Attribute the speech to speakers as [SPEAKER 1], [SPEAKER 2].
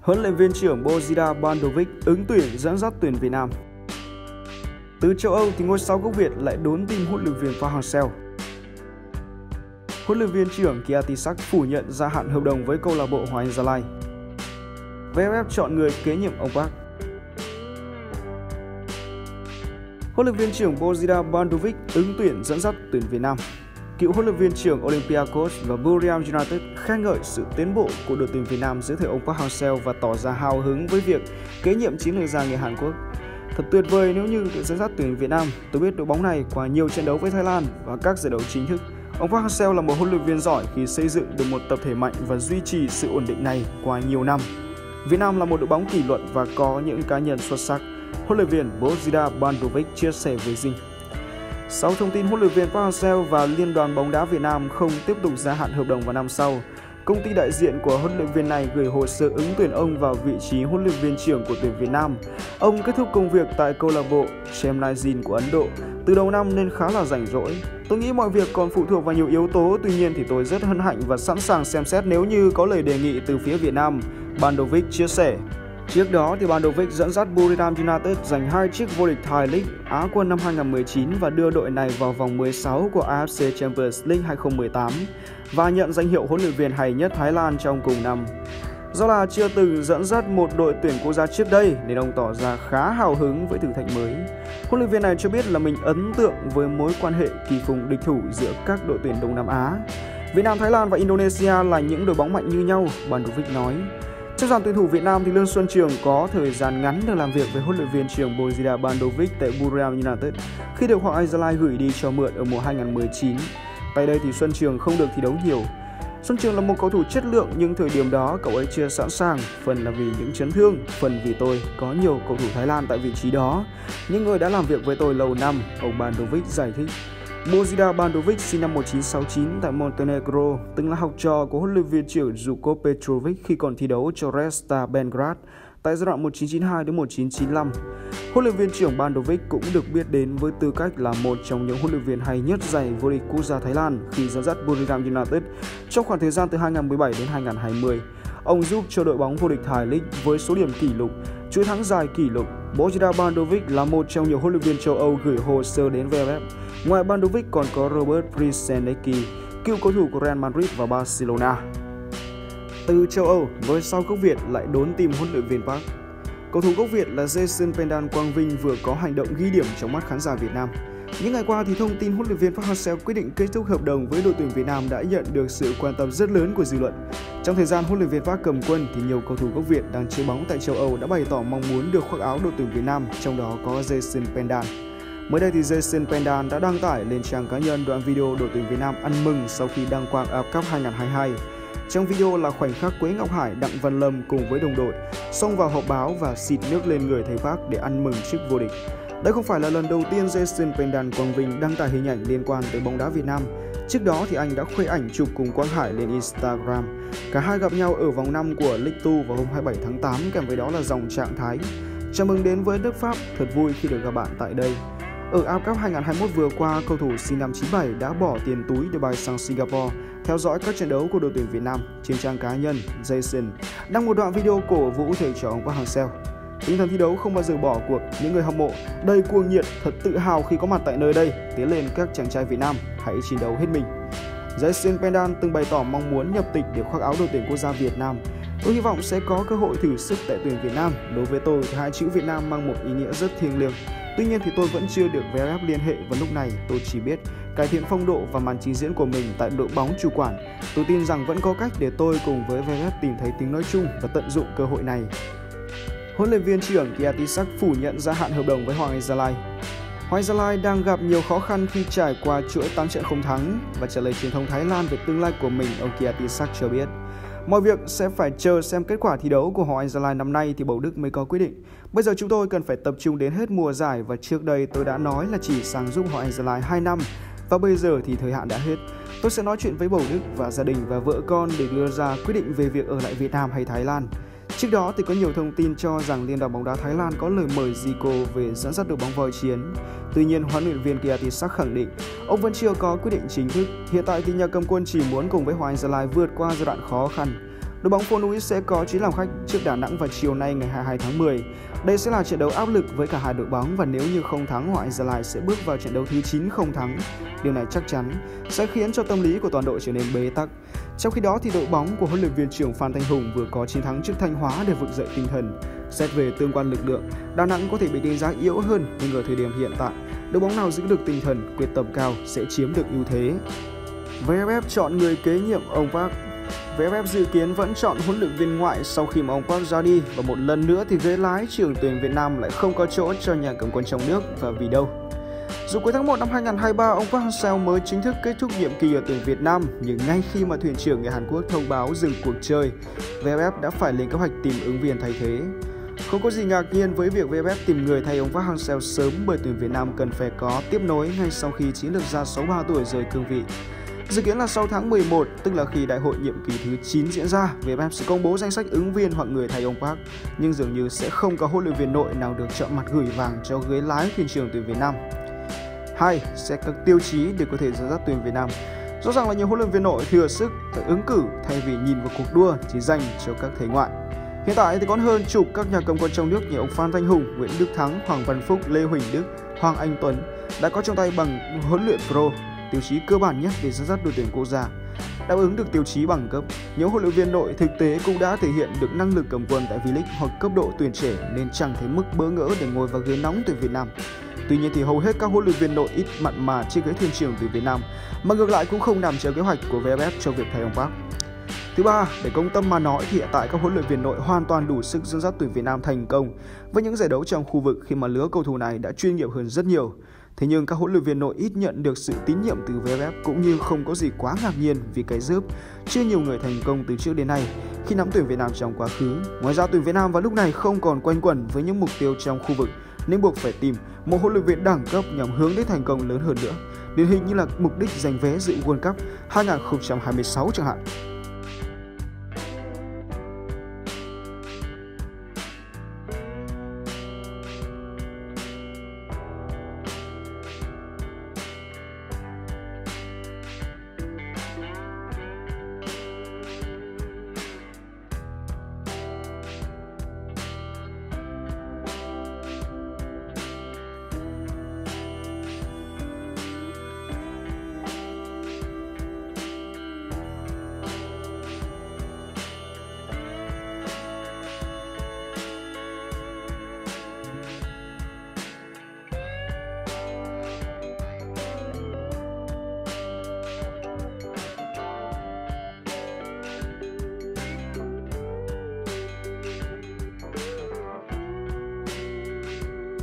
[SPEAKER 1] Huấn luyện viên trưởng Bozida Bandovic ứng tuyển dẫn dắt tuyển Việt Nam. Từ châu Âu thì ngôi sao gốc Việt lại đốn tim huấn luyện viên Park Hang-seo. Huấn luyện viên trưởng Kiatisak phủ nhận gia hạn hợp đồng với câu lạc bộ Hoàng Anh Gia Lai. VFF chọn người kế nhiệm ông Park. Huấn luyện viên trưởng Bozida Bandovic ứng tuyển dẫn dắt tuyển Việt Nam. Cựu huấn luyện viên trưởng Olympiacos và Buriram United khen ngợi sự tiến bộ của đội tuyển Việt Nam dưới thời ông Park Hang-seo và tỏ ra hào hứng với việc kế nhiệm chiến lược gia người Hàn Quốc. Thật tuyệt vời nếu như đội dẫn dắt tuyển Việt Nam. Tôi biết đội bóng này qua nhiều trận đấu với Thái Lan và các giải đấu chính thức. Ông Park Hang-seo là một huấn luyện viên giỏi khi xây dựng được một tập thể mạnh và duy trì sự ổn định này qua nhiều năm. Việt Nam là một đội bóng kỷ luật và có những cá nhân xuất sắc. Huấn luyện viên Bozida Bandovic chia sẻ với Dinh. Sau thông tin huấn luyện viên Park Hang-seo và Liên đoàn bóng đá Việt Nam không tiếp tục gia hạn hợp đồng vào năm sau, công ty đại diện của huấn luyện viên này gửi hồ sơ ứng tuyển ông vào vị trí huấn luyện viên trưởng của tuyển Việt Nam. Ông kết thúc công việc tại câu lạc bộ Chennai của Ấn Độ từ đầu năm nên khá là rảnh rỗi. Tôi nghĩ mọi việc còn phụ thuộc vào nhiều yếu tố, tuy nhiên thì tôi rất hân hạnh và sẵn sàng xem xét nếu như có lời đề nghị từ phía Việt Nam, Bandovic chia sẻ. Trước đó thì Bandovic dẫn dắt Buriram United giành hai chiếc vô địch Thai League Á quân năm 2019 và đưa đội này vào vòng 16 của AFC Champions League 2018 và nhận danh hiệu huấn luyện viên hay nhất Thái Lan trong cùng năm. Do là chưa từng dẫn dắt một đội tuyển quốc gia trước đây nên ông tỏ ra khá hào hứng với thử thách mới. Huấn luyện viên này cho biết là mình ấn tượng với mối quan hệ kỳ phùng địch thủ giữa các đội tuyển Đông Nam Á. Việt Nam, Thái Lan và Indonesia là những đội bóng mạnh như nhau, Bandovic nói. Trong dàn tuyển thủ Việt Nam thì Lương Xuân Trường có thời gian ngắn được làm việc với huấn luyện viên trưởng Bozida Bandovic tại Buriram United khi được Hoàng Anh Gia Lai gửi đi cho mượn ở mùa 2019. Tại đây thì Xuân Trường không được thi đấu nhiều. Xuân Trường là một cầu thủ chất lượng nhưng thời điểm đó cậu ấy chưa sẵn sàng, phần là vì những chấn thương, phần vì tôi có nhiều cầu thủ Thái Lan tại vị trí đó. Những người đã làm việc với tôi lâu năm, ông Bandovic giải thích. Bozida Bandovic sinh năm 1969 tại Montenegro, từng là học trò của huấn luyện viên trưởng Zuko Petrovic khi còn thi đấu cho Red Star Belgrade tại giai đoạn 1992 đến 1995. Huấn luyện viên trưởng Bandovic cũng được biết đến với tư cách là một trong những huấn luyện viên hay nhất giày vô địch quốc gia Thái Lan khi dẫn dắt Buriram United trong khoảng thời gian từ 2017 đến 2020. Ông giúp cho đội bóng vô địch Thái League với số điểm kỷ lục, chuỗi thắng dài kỷ lục. Bojda Bandovic là một trong nhiều huấn luyện viên châu Âu gửi hồ sơ đến VFF. Ngoài Bandovic còn có Robert Prisenecki, cựu cầu thủ của Real Madrid và Barcelona. Từ châu Âu, với sau gốc Việt lại đốn tìm huấn luyện viên Park. Cầu thủ gốc Việt là Jason Pendan Quang Vinh vừa có hành động ghi điểm trong mắt khán giả Việt Nam. Những ngày qua thì thông tin huấn luyện viên Park Hang-seo quyết định kết thúc hợp đồng với đội tuyển Việt Nam đã nhận được sự quan tâm rất lớn của dư luận. Trong thời gian huấn luyện viên Park cầm quân thì nhiều cầu thủ gốc Việt đang chơi bóng tại châu Âu đã bày tỏ mong muốn được khoác áo đội tuyển Việt Nam, trong đó có Jason Pendan. Mới đây thì Jason Pendan đã đăng tải lên trang cá nhân đoạn video đội tuyển Việt Nam ăn mừng sau khi đăng quang AFF Cup 2022. Trong video là khoảnh khắc Quế Ngọc Hải, Đặng Văn Lâm cùng với đồng đội xông vào họp báo và xịt nước lên người thầy Park để ăn mừng chức vô địch. Đây không phải là lần đầu tiên Jason Pendan Quang Vinh đăng tải hình ảnh liên quan tới bóng đá Việt Nam. Trước đó thì anh đã khoe ảnh chụp cùng Quang Hải lên Instagram. Cả hai gặp nhau ở vòng 5 của League 2 vào hôm 27 tháng 8 kèm với đó là dòng trạng thái. Chào mừng đến với nước Pháp, thật vui khi được gặp bạn tại đây. Ở AFF Cup 2021 vừa qua, cầu thủ sinh năm 97 đã bỏ tiền túi để bay sang Singapore theo dõi các trận đấu của đội tuyển Việt Nam trên trang cá nhân Jason đăng một đoạn video cổ vũ thầy trò ông Park Hang-seo. Tinh thần thi đấu không bao giờ bỏ cuộc, những người hâm mộ đầy cuồng nhiệt thật tự hào khi có mặt tại nơi đây, tiến lên các chàng trai Việt Nam hãy chiến đấu hết mình. Jason Pendan từng bày tỏ mong muốn nhập tịch để khoác áo đội tuyển quốc gia Việt Nam. Tôi hy vọng sẽ có cơ hội thử sức tại tuyển Việt Nam. Đối với tôi hai chữ Việt Nam mang một ý nghĩa rất thiêng liêng. Tuy nhiên thì tôi vẫn chưa được VFF liên hệ và lúc này tôi chỉ biết cải thiện phong độ và màn trình diễn của mình tại đội bóng chủ quản. Tôi tin rằng vẫn có cách để tôi cùng với VFF tìm thấy tiếng nói chung và tận dụng cơ hội này. Huấn luyện viên trưởng Kiatisak phủ nhận gia hạn hợp đồng với Hoàng Anh Gia Lai. Hoàng Gia Lai đang gặp nhiều khó khăn khi trải qua chuỗi 8 trận không thắng và trả lời truyền thông Thái Lan về tương lai của mình, ông Kiatisak cho biết. Mọi việc sẽ phải chờ xem kết quả thi đấu của Hoàng Anh Gia Lai năm nay thì Bầu Đức mới có quyết định. Bây giờ chúng tôi cần phải tập trung đến hết mùa giải và trước đây tôi đã nói là chỉ sang giúp Hoàng Anh Gia Lai 2 năm và bây giờ thì thời hạn đã hết. Tôi sẽ nói chuyện với Bầu Đức và gia đình và vợ con để đưa ra quyết định về việc ở lại Việt Nam hay Thái Lan. Trước đó thì có nhiều thông tin cho rằng Liên đoàn bóng đá Thái Lan có lời mời Zico về dẫn dắt đội bóng voi chiến. Tuy nhiên, huấn luyện viên Kiatisak khẳng định ông vẫn chưa có quyết định chính thức. Hiện tại thì nhà cầm quân chỉ muốn cùng với Hoàng Gia Lai vượt qua giai đoạn khó khăn. Đội bóng phố núi sẽ có chuyến làm khách trước Đà Nẵng vào chiều nay ngày 22 tháng 10. Đây sẽ là trận đấu áp lực với cả hai đội bóng và nếu như không thắng Hoàng Gia Lai sẽ bước vào trận đấu thứ 9 không thắng. Điều này chắc chắn sẽ khiến cho tâm lý của toàn đội trở nên bế tắc. Trong khi đó thì đội bóng của huấn luyện viên trưởng Phan Thanh Hùng vừa có chiến thắng trước Thanh Hóa để vực dậy tinh thần. Xét về tương quan lực lượng, Đà Nẵng có thể bị đánh giá yếu hơn nhưng ở thời điểm hiện tại, đội bóng nào giữ được tinh thần, quyết tâm cao sẽ chiếm được ưu thế. VFF chọn người kế nhiệm ông Park VFF dự kiến vẫn chọn huấn luyện viên ngoại sau khi mà ông Park ra đi và một lần nữa thì ghế lái trưởng tuyển Việt Nam lại không có chỗ cho nhà cầm quân trong nước và vì đâu. Dù cuối tháng 1 năm 2023, ông Park Hang-seo mới chính thức kết thúc nhiệm kỳ ở tuyển Việt Nam, nhưng ngay khi mà thuyền trưởng người Hàn Quốc thông báo dừng cuộc chơi, VFF đã phải lên kế hoạch tìm ứng viên thay thế. Không có gì ngạc nhiên với việc VFF tìm người thay ông Park Hang-seo sớm bởi tuyển Việt Nam cần phải có tiếp nối ngay sau khi chiến lược gia 63 tuổi rời cương vị. Dự kiến là sau tháng 11, tức là khi đại hội nhiệm kỳ thứ 9 diễn ra, VFF sẽ công bố danh sách ứng viên hoặc người thay ông Park, nhưng dường như sẽ không có huấn luyện viên nội nào được chọn mặt gửi vàng cho ghế lái thuyền trưởng tuyển Việt Nam. Hai sẽ các tiêu chí để có thể dẫn dắt tuyển Việt Nam. Rõ ràng là nhiều huấn luyện viên nội thừa sức phải ứng cử thay vì nhìn vào cuộc đua chỉ dành cho các thế ngoại. Hiện tại thì còn hơn chục các nhà cầm quân trong nước như ông Phan Thanh Hùng, Nguyễn Đức Thắng, Hoàng Văn Phúc, Lê Huỳnh Đức, Hoàng Anh Tuấn đã có trong tay bằng huấn luyện pro tiêu chí cơ bản nhất để dẫn dắt đội tuyển quốc gia. Đáp ứng được tiêu chí bằng cấp, những huấn luyện viên nội thực tế cũng đã thể hiện được năng lực cầm quân tại V-League hoặc cấp độ tuyển trẻ nên chẳng thấy mức bỡ ngỡ để ngồi vào ghế nóng tuyển Việt Nam. Tuy nhiên thì hầu hết các huấn luyện viên nội ít mặn mà trên ghế thuyền trưởng tuyển Việt Nam, mà ngược lại cũng không nằm trong kế hoạch của VFF cho việc thay ông Park. Thứ ba, để công tâm mà nói thì hiện tại các huấn luyện viên nội hoàn toàn đủ sức dẫn dắt tuyển Việt Nam thành công với những giải đấu trong khu vực khi mà lứa cầu thủ này đã chuyên nghiệp hơn rất nhiều. Thế nhưng các huấn luyện viên nội ít nhận được sự tín nhiệm từ VFF cũng như không có gì quá ngạc nhiên vì cái giúp chưa nhiều người thành công từ trước đến nay khi nắm tuyển Việt Nam trong quá khứ. Ngoài ra tuyển Việt Nam vào lúc này không còn quanh quẩn với những mục tiêu trong khu vực, nên buộc phải tìm một huấn luyện viên đẳng cấp nhằm hướng đến thành công lớn hơn nữa. Điển hình như là mục đích giành vé dự World Cup 2026 chẳng hạn.